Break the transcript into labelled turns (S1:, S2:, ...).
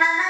S1: Uh-huh.